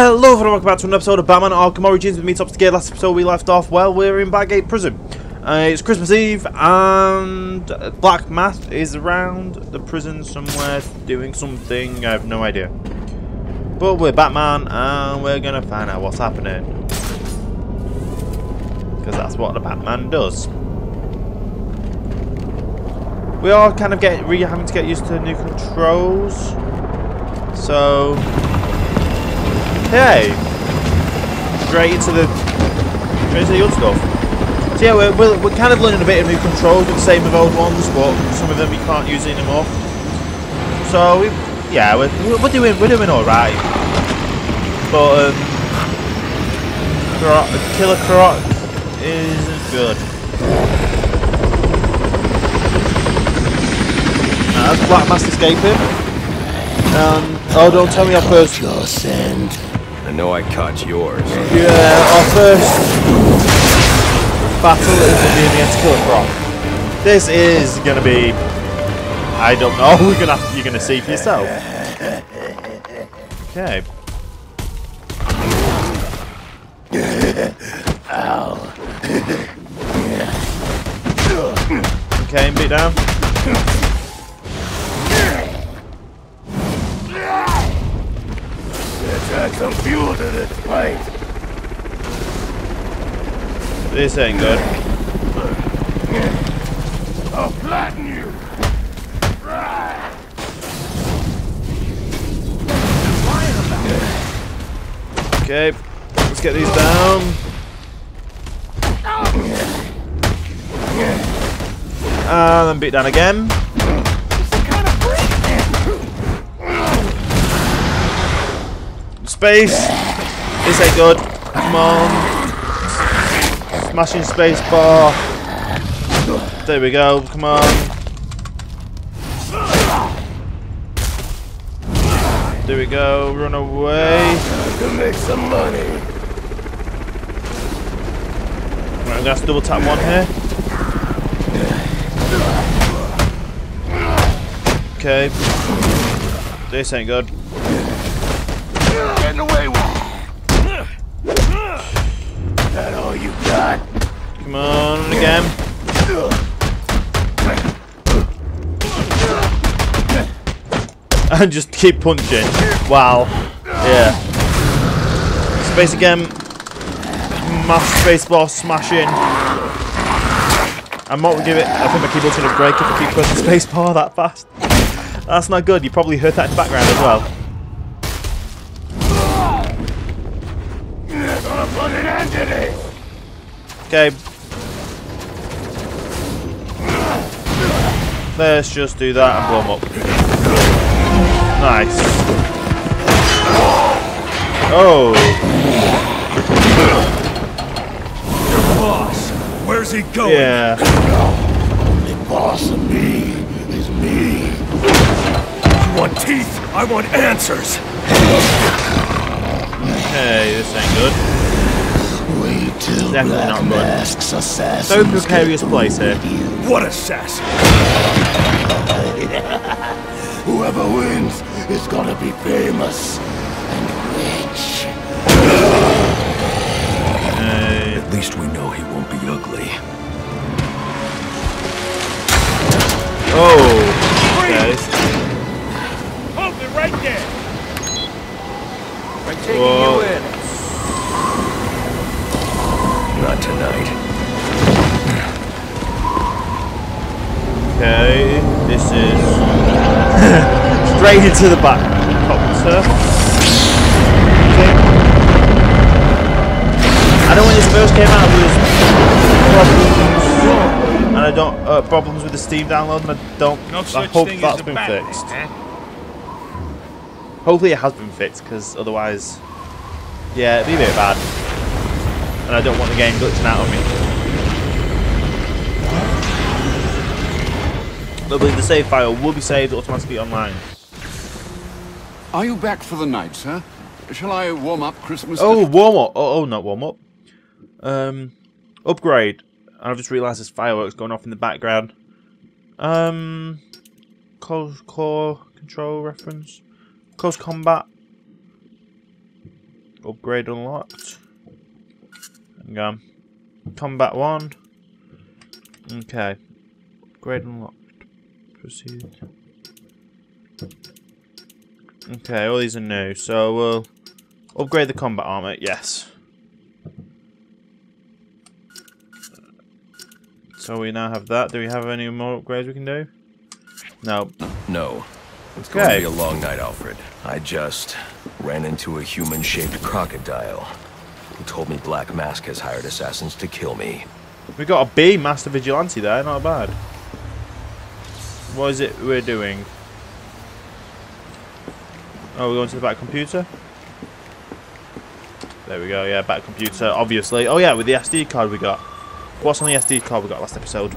Hello everyone, welcome back to an episode of Batman Arkham Origins with me, TopStiGear. Last episode we left off, well, we're in Blackgate Prison. Uh, it's Christmas Eve and Black Mask is around the prison somewhere doing something, I have no idea. But we're Batman and we're going to find out what's happening. Because that's what the Batman does. We are kind of getting, really having to get used to the new controls. So, Hey! Straight into the straight into the good stuff. So yeah, we're, we're, we're kind of learning a bit of new controls, but the same with old ones, but some of them we can't use anymore. So we, yeah, we're, we're doing we're doing all right. But um, Croc, Killer Croc isn't good. That's Black Mask escaping. Um, oh, don't tell me our first. Your send. I know I caught yours. Yeah, our first battle is be against Killer Croc. This is going to be. I don't know. We're gonna. Have, you're going to see for yourself. Okay. Ow. okay, beat down. Add some fuel to this fight. This ain't good. I'll flatten you. Okay, let's get these down. And then beat down again. Space. This ain't good. Come on. Smashing space bar. There we go. Come on. There we go. Run away. To make some money. Right, I'm gonna have to double tap one here. Okay. This ain't good. Getting away with That all you got? Come on, again. And just keep punching. Wow. Yeah. Space again. Mass spacebar smashing. I might give it. I think my keyboard's gonna break if I keep pressing spacebar that fast. That's not good. You probably heard that in the background as well. Put an end to this. Okay. Let's just do that and blow them up. Nice. Oh, Your Boss, where's he going? yeah. The boss of me is me. You want teeth? I want answers. Hey, this ain't good. Wait till Definitely Black not good. Mask's assassins So precarious get place here. What assassin? Whoever wins is gonna be famous and rich. Hey. At least we know he won't be ugly. Oh. Straight into the back. Copter. Okay. I don't know when this first came out, there was problems, and I don't uh, problems with the Steam download, and I don't. No I hope thing that's as a been Batman, fixed. eh? Hopefully, it has been fixed, because otherwise, yeah, it'd be a bit bad. and I don't want the game glitching out on me. I believe the save file will be saved automatically online. Are you back for the night, sir? Shall I warm up Christmas? Oh, warm up. Oh, oh, not warm up. Um, upgrade. I've just realised there's fireworks going off in the background. Um, core control reference. Close combat. Upgrade unlocked. Hang on. Combat one. Okay. Upgrade unlocked. Proceed. Okay, all these are new, so we'll upgrade the combat armor. Yes. So we now have that. Do we have any more upgrades we can do? No. No. It's going to be a long night, Alfred. I just ran into a human-shaped crocodile who told me Black Mask has hired assassins to kill me. We got a B Master Vigilante there, not bad. What is it we're doing? Oh, we're going to the back computer? There we go, yeah, back computer, obviously. Oh yeah, with the SD card we got. What's on the SD card we got last episode?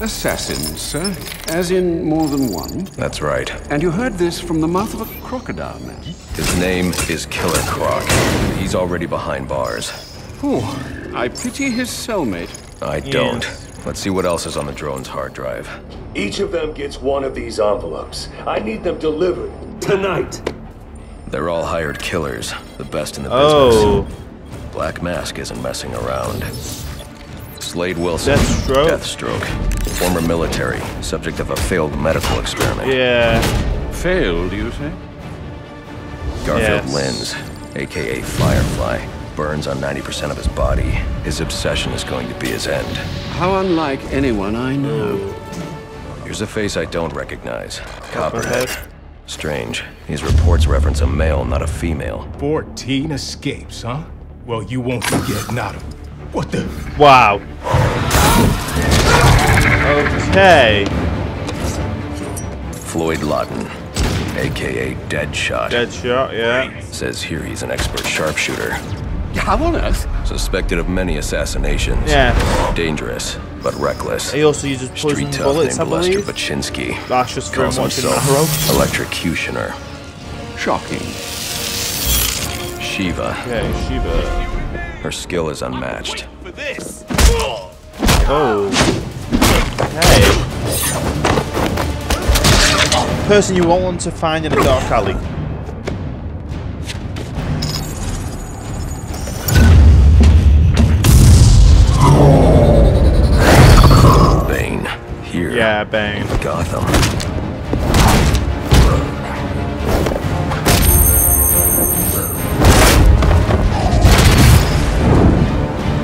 Assassins, sir. As in more than one. That's right. And you heard this from the mouth of a crocodile man. His name is Killer Croc. He's already behind bars. Oh, I pity his cellmate. I don't. Let's see what else is on the drone's hard drive. Each of them gets one of these envelopes. I need them delivered tonight. They're all hired killers, the best in the Oh, business. Black Mask isn't messing around. Slade Wilson, Deathstroke. Deathstroke, former military, subject of a failed medical experiment. yeah. Failed, you say? Garfield Yes. Lynns, aka Firefly, burns on 90% of his body. His obsession is going to be his end. How unlike anyone I know. Here's a face I don't recognize. Copperhead. Copperhead. Strange. These reports reference a male, not a female. 14 escapes, huh? Well, you won't forget Nada. What the? Wow. Okay. Floyd Lawton, aka Deadshot. Deadshot, yeah. Says here he's an expert sharpshooter. How on earth? Suspected of many assassinations. Yeah. Dangerous, but reckless. He also uses poison Street bullets, I named Lester believe. Buchinsky. That's just for Calls himself Electrocutioner. Shocking. Shiva. Okay, Shiva. Her skill is unmatched. Oh. Okay. Person you won't want to find in a dark alley. Yeah, bang. Gotham.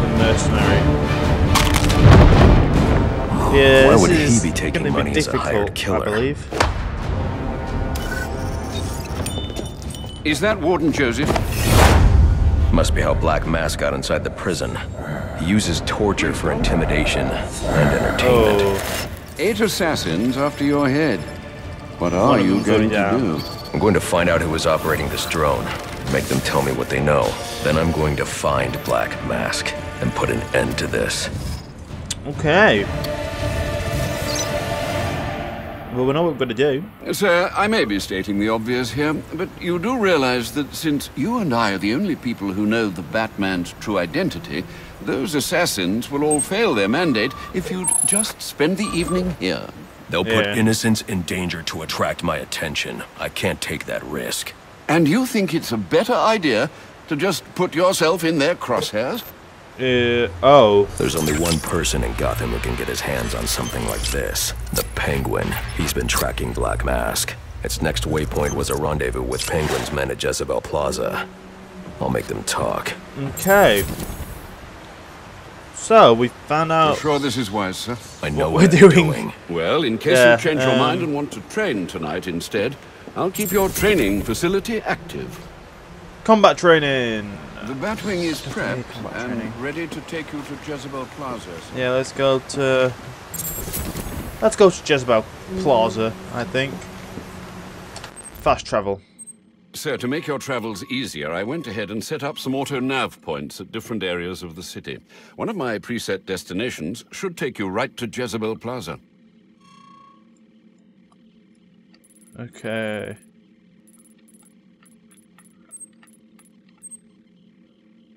The mercenary. Yeah, Why would he be taking gonna money as a hired difficult, killer? I believe. Is that Warden Joseph? Must be how Black Mask got inside the prison. He uses torture for intimidation and entertainment. Oh, Eight assassins after your head. What are you going to do? I'm going to find out who is operating this drone. Make them tell me what they know. Then I'm going to find Black Mask and put an end to this. okay. Well, we know what we're going to do. Sir, I may be stating the obvious here, but you do realize that since you and I are the only people who know the Batman's true identity, those assassins will all fail their mandate if you'd just spend the evening here. They'll put Yeah. innocents in danger to attract my attention. I can't take that risk. And you think it's a better idea to just put yourself in their crosshairs? Uh, oh. There's only one person in Gotham who can get his hands on something like this. The Penguin. He's been tracking Black Mask. Its next waypoint was a rendezvous with Penguin's men at Jezebel Plaza. I'll make them talk. Okay. So, we found I'm out... sure this is wise, sir. I know What what, we're I'm doing. doing. Well, in case Yeah, you change your um, mind and want to train tonight instead, I'll keep your training facility active. Combat training. The Batwing is prepped and ready to take you to Jezebel Plaza. sir. Yeah, let's go to... Let's go to Jezebel Plaza, I think. Fast travel. So, to make your travels easier, I went ahead and set up some auto nav points at different areas of the city. One of my preset destinations should take you right to Jezebel Plaza. Okay.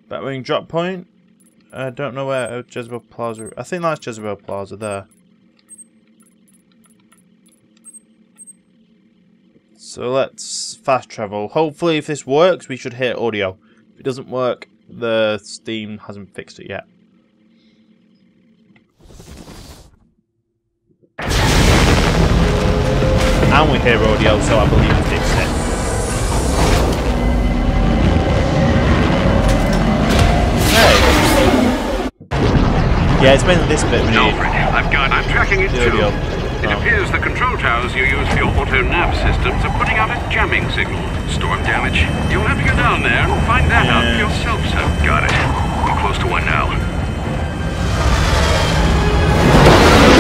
Batwing drop point. I don't know where Jezebel Plaza. I think that's Jezebel Plaza there. So let's fast travel. Hopefully, if this works, we should hear audio. If it doesn't work, the Steam hasn't fixed it yet. And we hear audio, so I believe it fixed it. Hey. Yeah, it's mainly this bit. Alfred, I've got. I'm tracking it too. Audio. It Oh. appears the control towers you use for your auto nav systems are putting out a jamming signal. Storm damage. You'll have to go down there and find that out for Yeah. yourself, sir. Got it. I'm close to one now.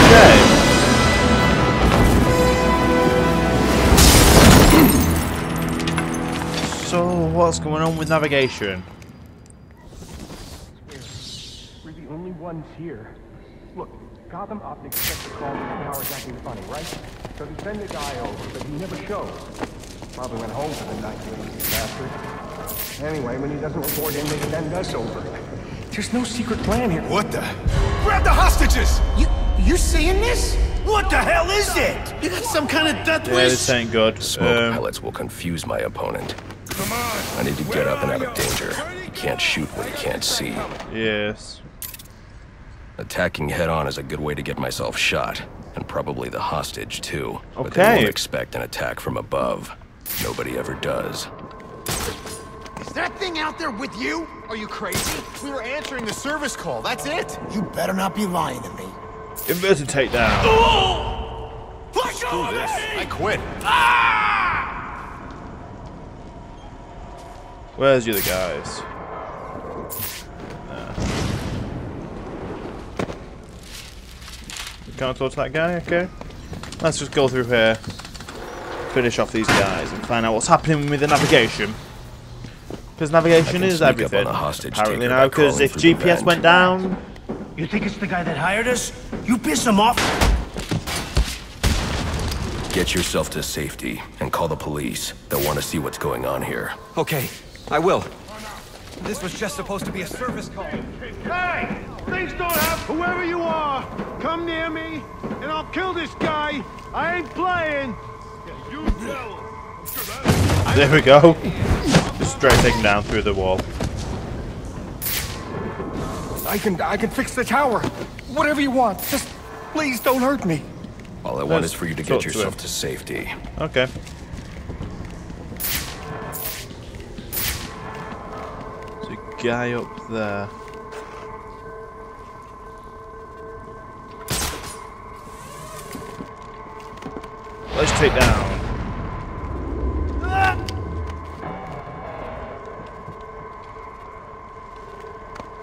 Okay. So, what's going on with navigation? We're the only ones here. Look, Gotham Optics checked the call that the tower's acting funny, right? So they send the guy over, but he never shows. Probably went home for the night, you lazy bastard. Anyway, when he doesn't report in, they send us over. There's no secret plan here. What the? Grab the hostages! You you seeing this? What the hell is it? You got some kind of death Yeah, wish? this ain't good. Smoke Um, pellets will confuse my opponent. Come on! I need to get up and out of danger. He can't shoot what he can't see. yes. Attacking head on is a good way to get myself shot. And probably the hostage, too. But they Okay. won't expect an attack from above. Nobody ever does. Is that thing out there with you? Are you crazy? We were answering the service call. That's it. You better not be lying to me. Inverted takedown. Push over this. I quit. Ah! Where's the other guys? There. Can't talk to that guy? Okay. Let's just go through here. Finish off these guys and find out what's happening with the navigation. Because navigation is everything. on the Apparently now, because if GPS went down, You think it's the guy that hired us? You piss him off. Get yourself to safety and call the police. They'll want to see what's going on here. Okay, I will. This was just supposed to be a service call. Hey! Things don't have whoever you are! Come near me, and I'll kill this guy! I ain't playing! You tell him! there we go. Just straight taken down through the wall. I can I can fix the tower. Whatever you want. Just please don't hurt me. All I want Let's is for you to get yourself him. to safety. Okay. There's a guy up there. Let's take down.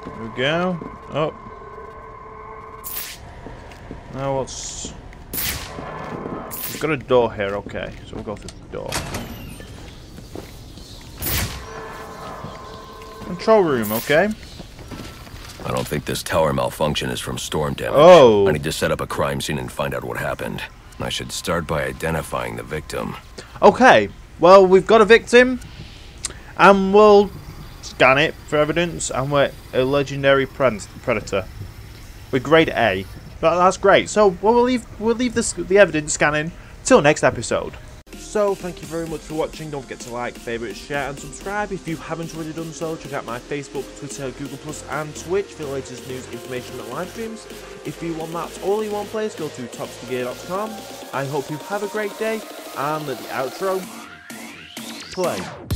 There we go. Oh. Now what's We've got a door here, okay. So we'll go through the door. Control room, okay. I don't think this tower malfunction is from storm damage. Oh. I need to set up a crime scene and find out what happened. I should start by identifying the victim. Okay, well, we've got a victim, and we'll scan it for evidence, and we're a legendary predator. We're grade A. That's great. So we'll leave we'll leave this, the evidence scanning till next episode. So thank you very much for watching. Don't forget to like, favourite, share, and subscribe. If you haven't already done so, check out my Facebook, Twitter, Google Plus, and Twitch for the latest news, information, and live streams. If you want that all in one place, go to topstigear.com. I hope you have a great day, and let the outro play.